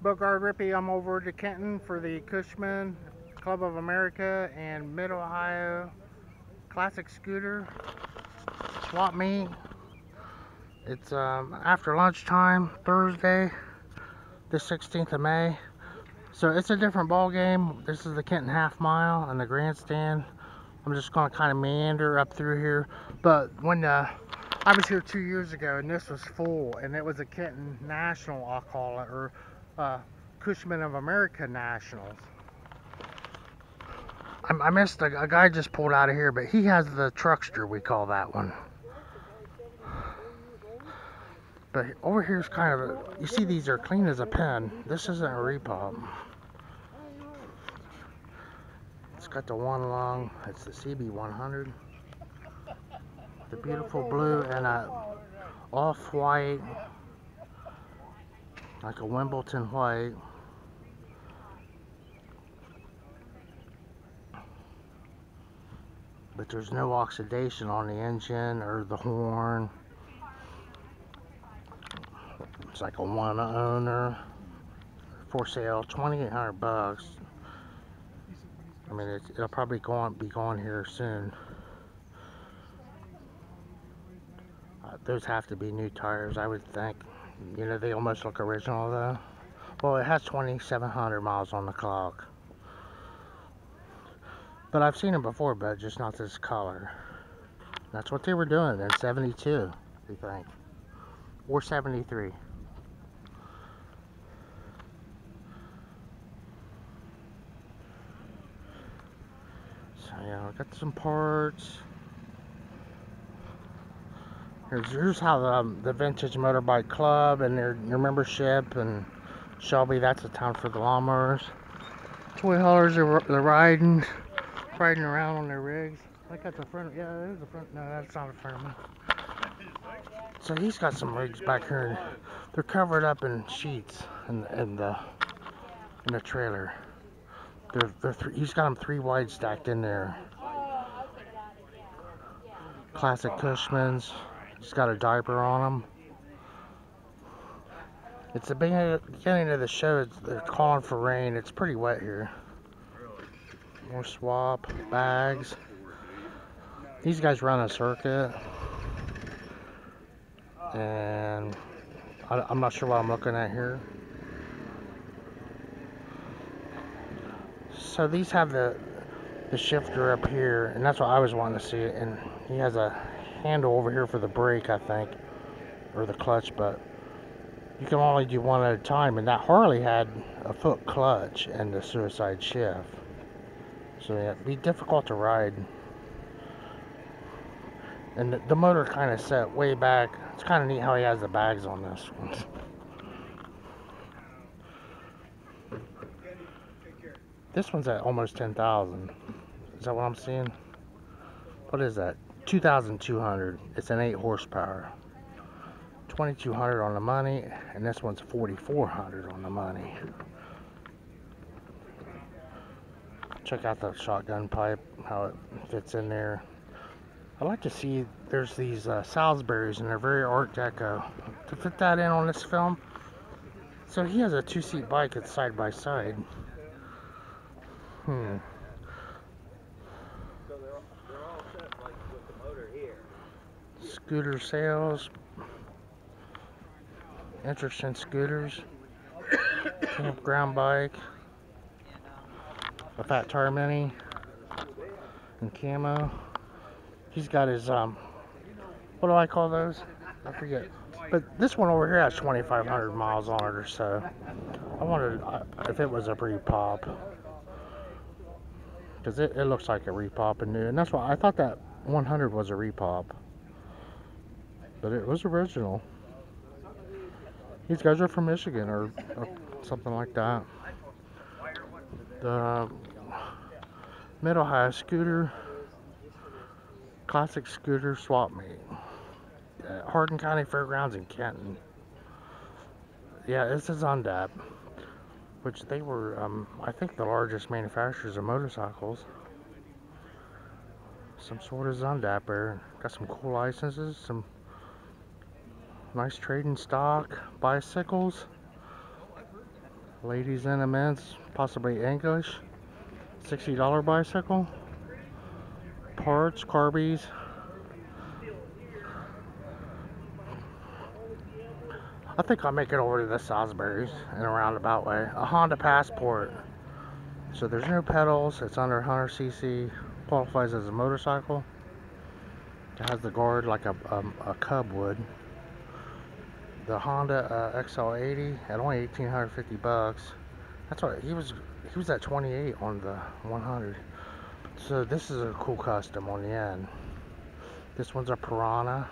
Bogart Rippy. I'm over to Kenton for the Cushman Club of America and Mid Ohio Classic Scooter Swap Meet. It's um, after lunchtime, Thursday, the 16th of May. So it's a different ball game. This is the Kenton Half Mile and the Grandstand. I'm just going to kind of meander up through here. But when uh, I was here two years ago and this was full, and it was a Kenton National, I'll call it, or uh, Cushman of America Nationals. I, I missed a, a guy just pulled out of here, but he has the truckster, we call that one. But over here is kind of a, you see these are clean as a pen. This isn't a repop. It's got the one long, it's the CB100. The beautiful blue and a off-white, like a Wimbledon white. But there's no oxidation on the engine or the horn. It's like a one owner for sale, 2800 bucks. I mean, it, will probably go on, be gone here soon. Uh, those have to be new tires, I would think. You know, they almost look original though. Well, it has 2,700 miles on the clock. But I've seen them before, but just not this color. That's what they were doing in 72, I think. Or 73. So yeah, I got some parts. Here's, how the, um, the Vintage Motorbike Club and their, membership and Shelby, that's the town for the lawnmowers. Toy haulers are they're riding, riding around on their rigs. I got the front, yeah, there's the front, no, that's not the front of. So he's got some rigs back here. They're covered up in sheets in, in the in the trailer. They're, they're th he's got them three wide stacked in there. Classic Cushmans. He's got a diaper on them. It's the beginning of the show. They're calling for rain. It's pretty wet here. More swap, bags. These guys run a circuit. And I, I'm not sure what I'm looking at here. so these have the the shifter up here and that's what I was wanting to see and he has a handle over here for the brake I think or the clutch but you can only do one at a time and that Harley had a foot clutch and the suicide shift so yeah, it'd be difficult to ride and the, the motor kind of set way back it's kind of neat how he has the bags on this one This one's at almost 10,000. Is that what I'm seeing? What is that? 2,200. It's an 8 horsepower. 2,200 on the money, and this one's 4,400 on the money. Check out the shotgun pipe, how it fits in there. I like to see there's these uh, Salsburys, and they're very Art Deco. To fit that in on this film, so he has a two-seat bike that's side by side. Hmm. So they're, they're all set like with the motor here. Scooter sales. Interesting scooters. Campground bike. A Fat Tire Mini. And camo. He's got his, um, what do I call those? I forget. But this one over here has 2,500 miles on it or so. I wondered uh, if it was a pre-pop because it, it looks like a repop and new and that's why I thought that 100 was a repop but it was original these guys are from Michigan or, or something like that the Mid Ohio scooter classic scooter swap meet at Hardin County Fairgrounds in Kenton yeah this is Zundapp which they were, um, I think, the largest manufacturers of motorcycles. Some sort of Zundapper. Got some cool licenses, some nice trading stock, bicycles. Ladies and immense, possibly English. $60 bicycle. Parts, carbies. I think I'll make it over to the Salsbury's in a roundabout way. A Honda Passport. So there's no pedals. It's under 100cc. Qualifies as a motorcycle. It has the guard like a, a, a Cub would. The Honda uh, XL80 at only 1850 bucks. That's what he was. He was at 28 on the 100. So this is a cool custom on the end. This one's a Piranha.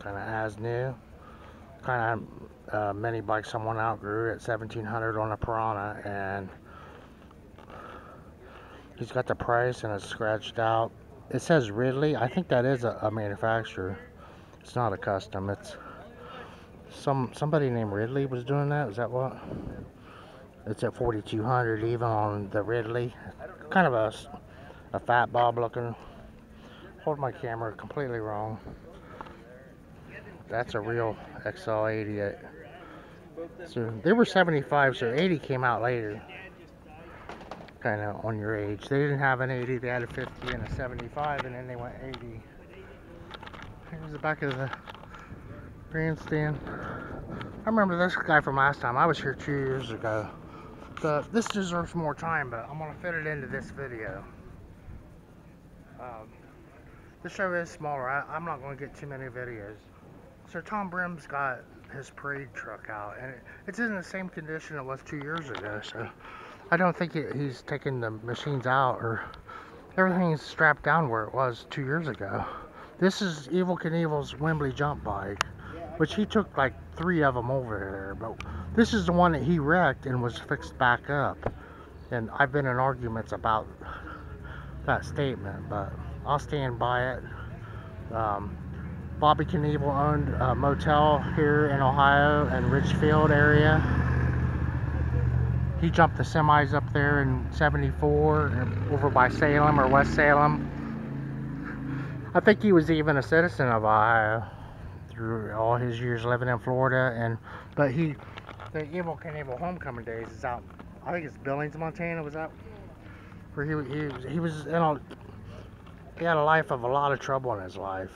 Kind of as new. Kind of uh, mini bike someone outgrew at 1700 on a Piranha and he's got the price and it's scratched out. It says Ridley. I think that is a, a manufacturer. It's not a custom. It's some somebody named Ridley was doing that. Is that what? It's at 4200 even on the Ridley. Kind of a, a fat bob looking. Hold my camera completely wrong. That's a real XL80. So they were 75, so 80 came out later. Kind of on your age. They didn't have an 80, they had a 50 and a 75, and then they went 80. Here's the back of the grandstand. I remember this guy from last time. I was here two years ago. The, this deserves more time, but I'm going to fit it into this video. Um, the show is smaller. I, I'm not going to get too many videos. So Tom Brim's got his parade truck out, and it, it's in the same condition it was two years ago. So I don't think it, he's taking the machines out, or everything's strapped down where it was two years ago. This is Evel Knievel's Wembley jump bike, which he took like three of them over there. But this is the one that he wrecked and was fixed back up. And I've been in arguments about that statement, but I'll stand by it. Um, Bobby Knievel owned a motel here in Ohio and Richfield area. He jumped the semis up there in 74 over by Salem or West Salem I think he was even a citizen of Ohio through all his years living in Florida. And but he, the Evel Knievel homecoming days is out. I think it's Billings, Montana. Was out where he he he was in a he had a life of a lot of trouble in his life,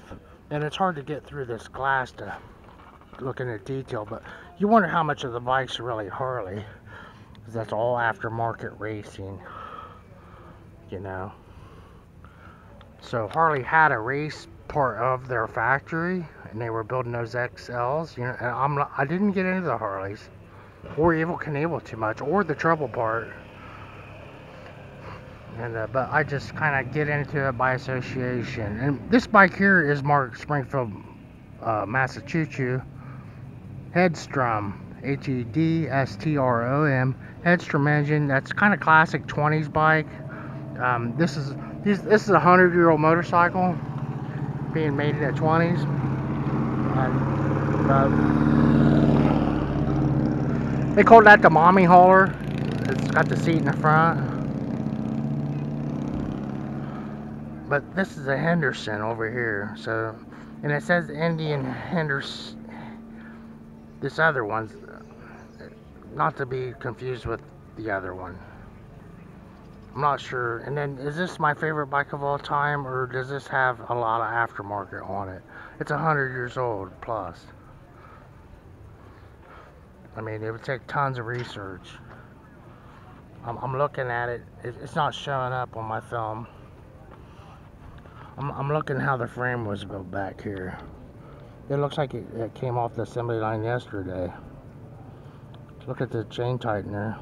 and it's hard to get through this glass to look into detail. But you wonder how much of the bikes really Harley, because that's all aftermarket racing. You know. So Harley had a race part of their factory, and they were building those XLs. You know, and I'm I didn't get into the Harleys or Evel Knievel too much, or the trouble part. And uh, but I just kind of get into it by association. And this bike here is Mark Springfield, uh, Massachusetts. Hedstrom, H-E-D-S-T-R-O-M. Hedstrom engine. That's kind of classic 20s bike. Um, this is this, this is a hundred year old motorcycle being made in the 20s. And, uh, they call that the mommy hauler. It's got the seat in the front. But this is a Henderson over here. So, and it says Indian Henderson. This other one's not to be confused with the other one. I'm not sure. And then, is this my favorite bike of all time, or does this have a lot of aftermarket on it? It's hundred years old plus. I mean, it would take tons of research. I'm, I'm looking at it. it. It's not showing up on my film. I'm, I'm looking how the frame was built back here. It looks like it, it came off the assembly line yesterday. Look at the chain tightener.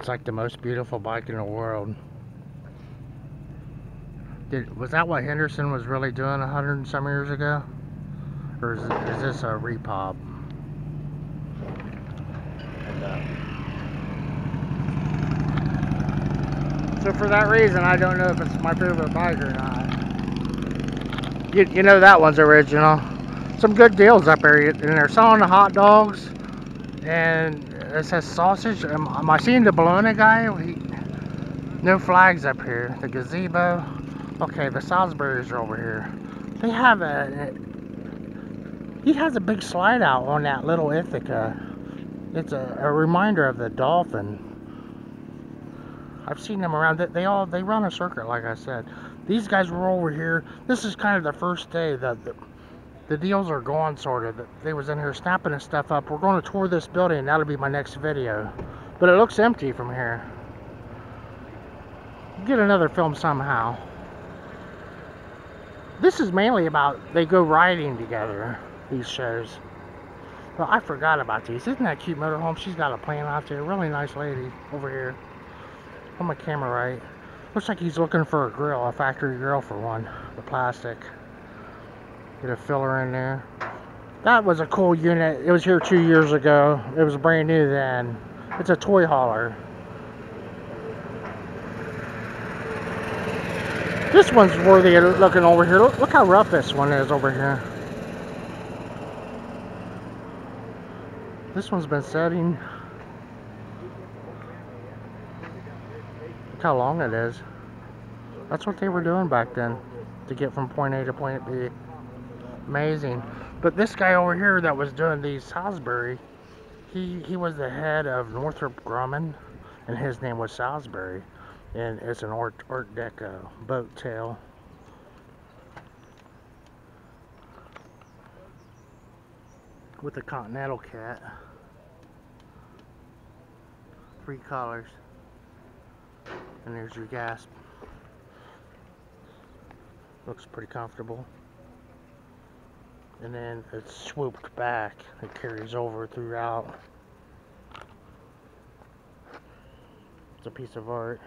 It's like the most beautiful bike in the world. Did, was that what Henderson was really doing a hundred and some years ago? Or is, is this a repop? Uh, so for that reason, I don't know if it's my favorite bike or not. You, you know that one's original. Some good deals up there, and they're selling the hot dogs and it says sausage. Am, am I seeing the Bologna guy? He, no flags up here. The gazebo. Okay, the Salsbury's are over here. They have a, He has a big slide out on that little Ithaca. It's a, a reminder of the dolphin. I've seen them around. They, they all they run a circuit, like I said. These guys were over here. This is kind of the first day that the, the deals are gone, sort of. They was in here snapping this stuff up. We're going to tour this building. That'll be my next video. But it looks empty from here. Get another film somehow. This is mainly about they go riding together, these shows. Well, I forgot about these. Isn't that cute motorhome? She's got a plane out there. Really nice lady over here. On my camera right. Looks like he's looking for a grill, a factory grill for one. The plastic. Get a filler in there. That was a cool unit. It was here two years ago. It was brand new then. It's a toy hauler. This one's worthy of looking over here. Look, look how rough this one is over here. This one's been setting. Look how long it is. That's what they were doing back then to get from point A to point B. Amazing. But this guy over here that was doing the Salsbury, he, he was the head of Northrop Grumman, and his name was Salsbury. And it's an Art, Art Deco boat tail. With a Continental cat. Three collars. And there's your gasp. Looks pretty comfortable. And then it's swooped back. It carries over throughout. It's a piece of art.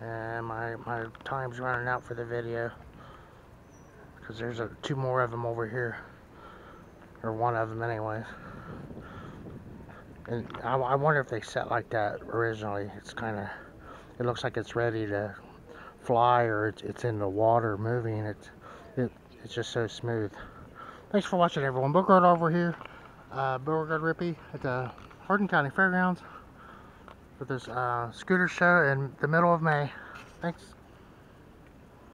And my, my time's running out for the video. Because there's a, two more of them over here. Or one of them anyways. And I, I wonder if they set like that originally. It's kind of, it looks like it's ready to fly or it's, it's in the water moving. It's, it, it's just so smooth. Thanks for watching everyone. Beauregard over here. Uh, Beauregard at the Hardin County Fairgrounds for this uh, scooter show in the middle of May. Thanks.